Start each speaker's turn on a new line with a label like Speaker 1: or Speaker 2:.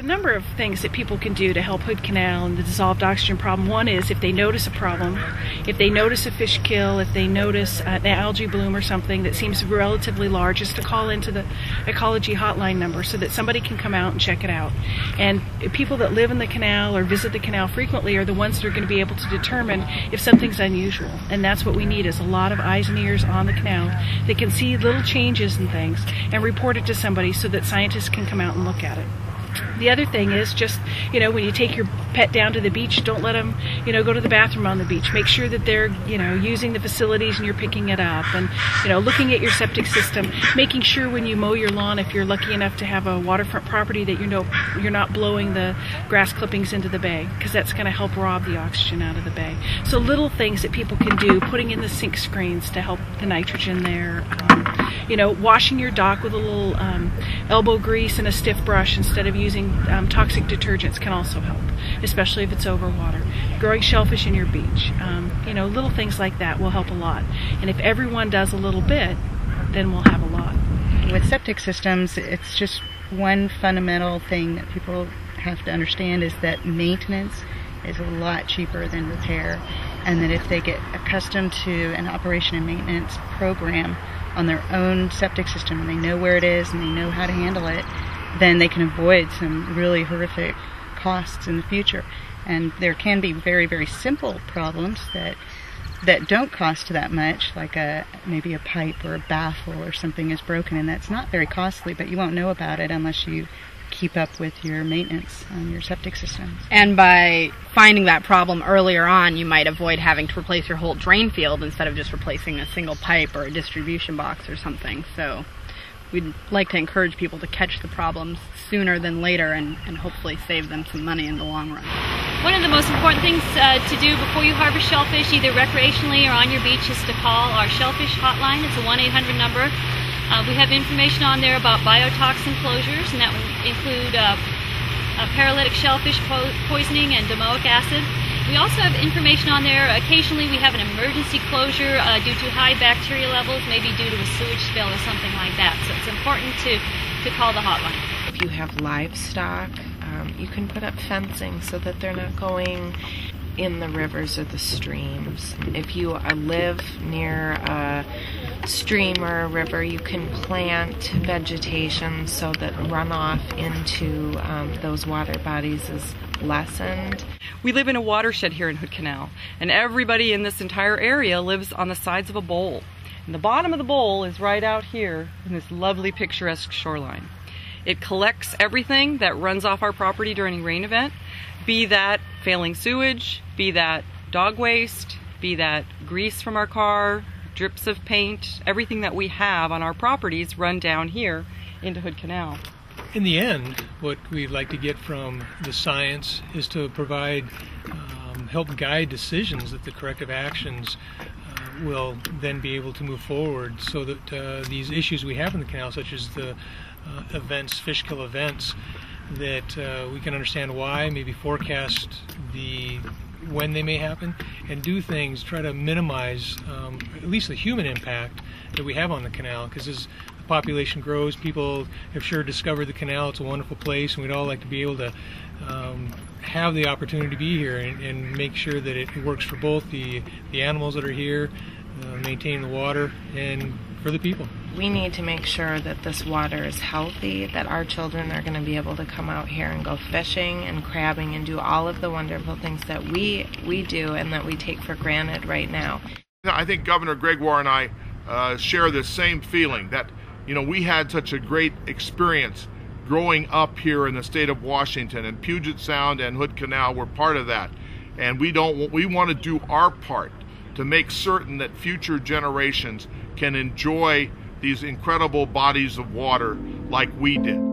Speaker 1: A number of things that people can do to help Hood Canal and the dissolved oxygen problem. One is if they notice a problem, if they notice a fish kill, if they notice uh, an algae bloom or something that seems relatively large, is to call into the ecology hotline number so that somebody can come out and check it out. And people that live in the canal or visit the canal frequently are the ones that are going to be able to determine if something's unusual. And that's what we need is a lot of eyes and ears on the canal that can see little changes and things and report it to somebody so that scientists can come out and look at it. The other thing is just, you know, when you take your pet down to the beach, don't let them, you know, go to the bathroom on the beach. Make sure that they're, you know, using the facilities and you're picking it up and, you know, looking at your septic system, making sure when you mow your lawn, if you're lucky enough to have a waterfront property, that you know you're not blowing the grass clippings into the bay because that's going to help rob the oxygen out of the bay. So little things that people can do, putting in the sink screens to help the nitrogen there. Um, you know, washing your dock with a little um, elbow grease and a stiff brush instead of using um, toxic detergents can also help, especially if it's over water. Growing shellfish in your beach, um, you know, little things like that will help a lot. And if everyone does a little bit, then we'll have a lot.
Speaker 2: With septic systems, it's just one fundamental thing that people have to understand is that maintenance is a lot cheaper than repair, and that if they get accustomed to an operation and maintenance program on their own septic system and they know where it is and they know how to handle it, then they can avoid some really horrific costs in the future. And there can be very, very simple problems that that don't cost that much, like a maybe a pipe or a baffle or something is broken, and that's not very costly, but you won't know about it unless you keep up with your maintenance on your septic systems.
Speaker 3: And by finding that problem earlier on, you might avoid having to replace your whole drain field instead of just replacing a single pipe or a distribution box or something. So we'd like to encourage people to catch the problems sooner than later and, and hopefully save them some money in the long run.
Speaker 4: One of the most important things uh, to do before you harvest shellfish, either recreationally or on your beach, is to call our shellfish hotline. It's a 1 800 number. Uh, we have information on there about biotoxin closures, and that would include uh, paralytic shellfish po poisoning and domoic acid. We also have information on there. Occasionally, we have an emergency closure uh, due to high bacteria levels, maybe due to a sewage spill or something like that. So it's important to, to call the hotline.
Speaker 5: If you have livestock, um, you can put up fencing so that they're not going in the rivers or the streams. If you live near a stream or a river, you can plant vegetation so that runoff into um, those water bodies is lessened.
Speaker 6: We live in a watershed here in Hood Canal, and everybody in this entire area lives on the sides of a bowl. And the bottom of the bowl is right out here in this lovely picturesque shoreline. It collects everything that runs off our property during a rain event, be that failing sewage, be that dog waste, be that grease from our car, drips of paint, everything that we have on our properties run down here into Hood Canal.
Speaker 7: In the end, what we'd like to get from the science is to provide, um, help guide decisions that the corrective actions uh, will then be able to move forward so that uh, these issues we have in the canal, such as the uh, events, fish kill events, that uh, we can understand why, maybe forecast the when they may happen, and do things try to minimize um, at least the human impact that we have on the canal. Because as the population grows, people have sure discovered the canal. It's a wonderful place, and we'd all like to be able to um, have the opportunity to be here and, and make sure that it works for both the the animals that are here, uh, maintaining the water, and for the people.
Speaker 5: We need to make sure that this water is healthy, that our children are going to be able to come out here and go fishing and crabbing and do all of the wonderful things that we we do and that we take for granted right now.
Speaker 8: I think Governor Gregoire and I uh, share the same feeling that you know we had such a great experience growing up here in the state of Washington and Puget Sound and Hood Canal were part of that and we don't we want to do our part to make certain that future generations can enjoy these incredible bodies of water like we did.